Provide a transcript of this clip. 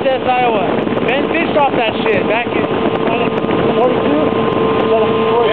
Cortez, Iowa. Ben fished off that shit back in 42, 42.